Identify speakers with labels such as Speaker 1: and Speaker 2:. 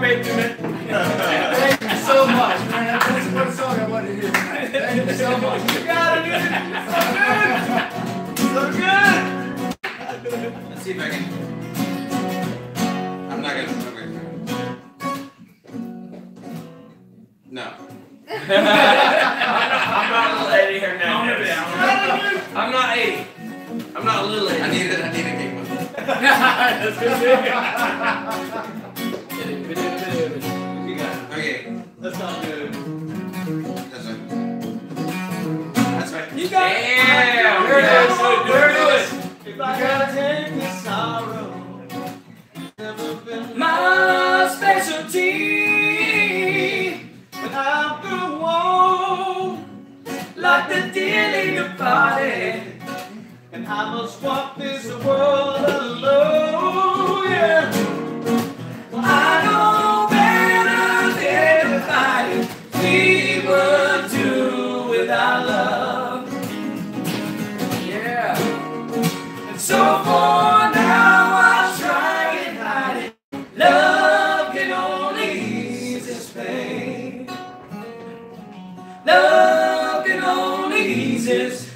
Speaker 1: He's like, thank you, what made it.
Speaker 2: Thank you so much, man. That's one song I want to hear. Thank you so much.
Speaker 1: You got it, dude. So good. So good.
Speaker 3: Let's see if I can. I'm not gonna. Okay. No.
Speaker 1: I'm not a little Ady Hernandez. I'm not Eddie. I'm not a little
Speaker 3: I
Speaker 1: Eddie.
Speaker 3: need it. I need a game one.
Speaker 1: You got it. Damn. There it is. There it is.
Speaker 4: If I gotta take this sorrow, never been
Speaker 1: My specialty.
Speaker 4: When I'm through home,
Speaker 1: Like the the party.
Speaker 4: and I must walk this world alone. Jesus.